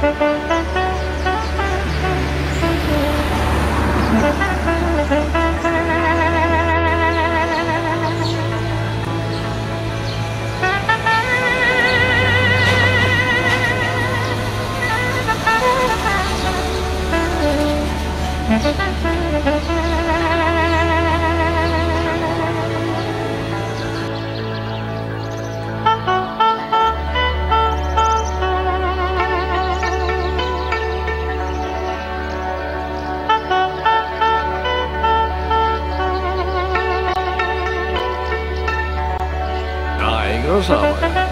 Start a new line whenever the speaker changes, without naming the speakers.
Música
有什么呀？